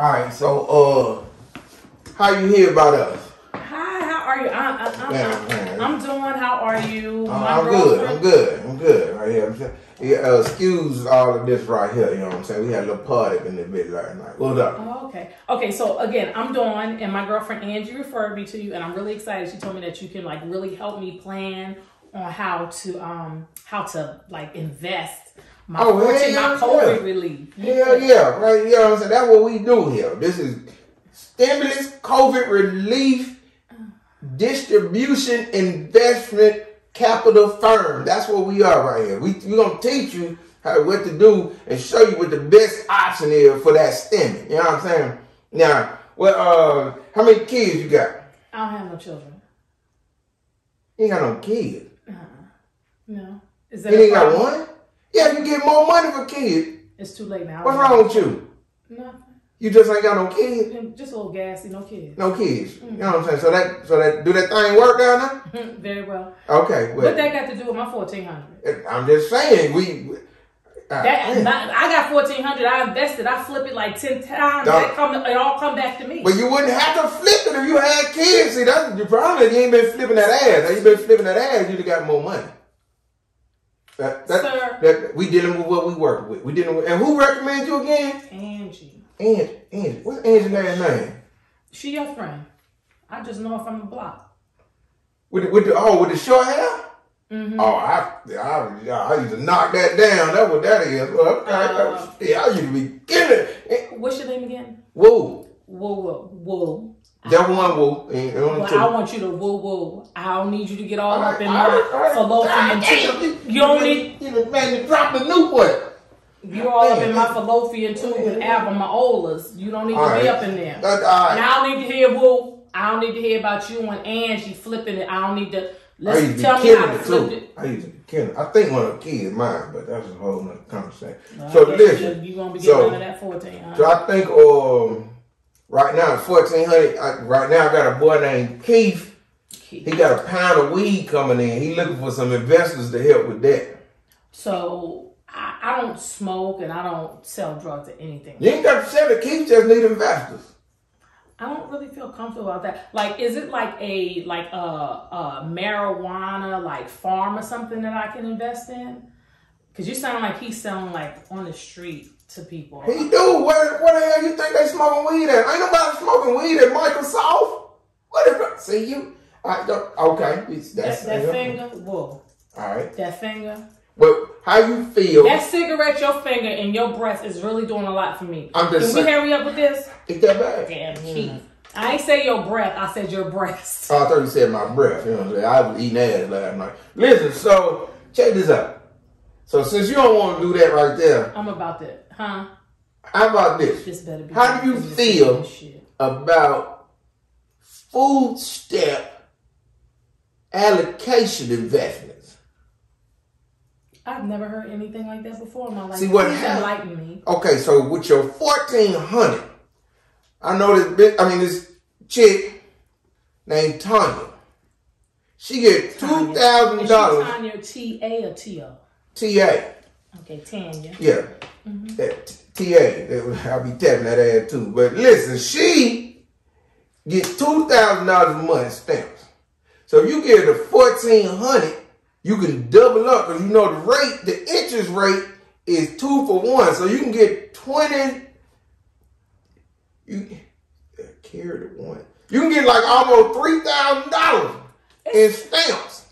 All right, so uh, how you hear about us? Hi, how are you? I'm, Yeah, man. I'm doing. How are you? Uh, I'm good. I'm good. I'm good. Right here. I'm saying, yeah, uh, excuse all of this right here. You know what I'm saying? We had a little party in the bit last night. What's up? Oh, okay. Okay. So again, I'm Dawn, and my girlfriend Angie referred me to you, and I'm really excited. She told me that you can like really help me plan on how to um how to like invest my Oh, hell fortune, my yeah, COVID yeah. relief. Hell yeah, right? You know what I'm saying? That's what we do here. This is stimulus, COVID relief, distribution, investment, capital firm. That's what we are right here. We we gonna teach you how what to do and show you what the best option is for that stimulus. You know what I'm saying? Now, well, uh, how many kids you got? I don't have no children. You ain't got no kids. No. Is that You a ain't got one? Yeah, you get more money for kids. It's too late now. What's wrong with you? Nothing. You just ain't got no kids. Just a little gassy, no kids. No kids. You know what I'm saying? So that so that do that thing work down there? Very well. Okay, well What that got to do with my fourteen hundred? I'm just saying we uh, That. I got fourteen hundred. I invested. I flip it like ten times. That come, it all come back to me. but you wouldn't have to flip it if you had kids. See, that's the problem. You ain't been flipping that ass. You been flipping that ass, you'd have got more money. That, that, Sir. that we dealing with what we work with. We dealing with, and who recommends you again? Angie, Angie. Angie. What's Angie's last name? she your friend. I just know if I'm a block. With the, with the oh with the short hair? Mm-hmm. Oh, I, I, I used to knock that down. That's what that is. Well, okay. Uh, yeah, I used to be killing it. What's your name again? Whoa. Whoa, whoa, whoa. That one will. And, and Well, two. I want you to whoa, whoa. I don't need you to get all All up in all my right, all right. fallopian tube. You don't need. You done made me drop the new one. You're all up in my fallopian tube and albumolas. You don't need to be up in there. And. I don't need to hear woo. I don't need to hear about you and Angie flipping it. I don't need to. Let's used to tell me how to it flip it. I used to be killing it. I think one of the kids mine, but that's a whole nother conversation. So listen. you gonna be getting so- that fourteen. Huh? So I think um right now fourteen hundred. Right now I got a boy named Keith. He got a pound of weed coming in. He looking for some investors to help with that. So I, I don't smoke and I don't sell drugs or anything. You ain't got to sell it. Keith just need investors. I don't really feel comfortable about that. Like, is it like a like a, a marijuana like farm or something that I can invest in? Because you sound like he's selling like on the street to people. He do. Where, where the hell you think they smoking weed at? Ain't nobody smoking weed at Microsoft. What if see you? I don't, okay, it's, that's that, that finger, whoa, All right. that finger, But how you feel? that cigarette, your finger, and your breath is really doing a lot for me. I'm just Can we saying. hurry up with this? Is that bad? Damn, Keith. I ain't say your breath. I said your breast. Oh, I thought you said my breath. You know what I'm saying? I was eating ass last night. Listen, so check this out. So since you don't want to do that right there, I'm about that, huh? how about this? This better be. How do you feel? About food step allocation investments. I've never heard anything like that before in my life. See, what Please happened- enlighten me. Okay, so with your fourteen hundred, I know this. Bit, I mean, this chick named Tanya. She get two thousand dollars Tanya T A or T O? TA. Okay, Tanya. Yeah, that TA. That was- I'll be tapping that ass too. But listen, she get two thousand dollars a month stamps. So if you get the fourteen hundred, you can double up because you know the rate, the interest rate is two for one. So you can get twenty. You uh, carry the one. You can get like almost three thousand dollars in stamps.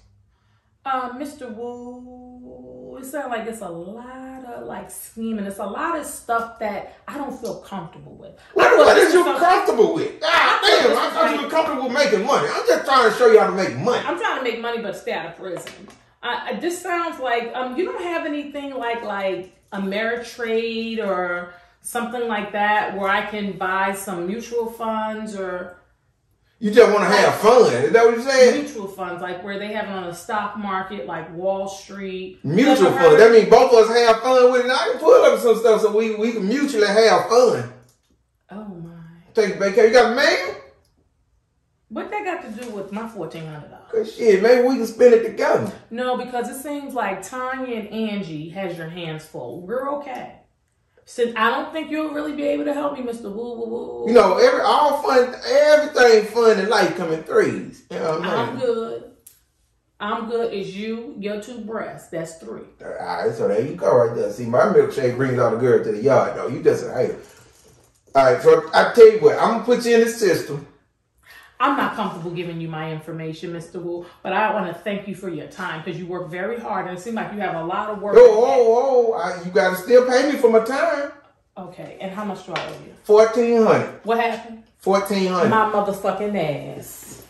Uh, Mr. Woo, it sounds like it's a lot of like scheming. It's a lot of stuff that I don't feel comfortable with. What, what is you comfortable with? Damn, I thought you were comfortable making money. I'm just trying to show you how to make money. I'm trying to make money, but stay out of prison. I, I, this sounds like um, you don't have anything like like Ameritrade or something like that where I can buy some mutual funds or You just want to have fun. Is that what you're saying? mutual funds, like where they have it on the stock market, like Wall Street. Mutual Never fun. heard- That means both of us have fun with it. I can pull up some stuff so we, we can mutually have fun. Oh my! Take a vacation. You got a man? What that got to do with my fourteen hundred dollars? Good shit. Maybe we can spend it together. No, because it seems like Tanya and Angie has your hands full. We're okay. Since I don't think you'll really be able to help me, Mr. Woo Woo Woo. You know, every all fun, everything fun in life come in threes. You know what I I'm mean? good. I'm good. Is you, your two breasts. That's three. All right, so there you go right there. See, my milkshake brings all the girls to the yard, though. You just hater. All right, so I tell you what, I'm gonna put you in the system. I'm not comfortable giving you my information, Mr. Woo, but I want to thank you for your time because you work very hard and it seems like you have a lot of work. Oh, oh, oh! I, you gotta still pay me for my time. Okay, and how much do I owe you? Fourteen hundred. What happened? Fourteen hundred. My motherfucking ass.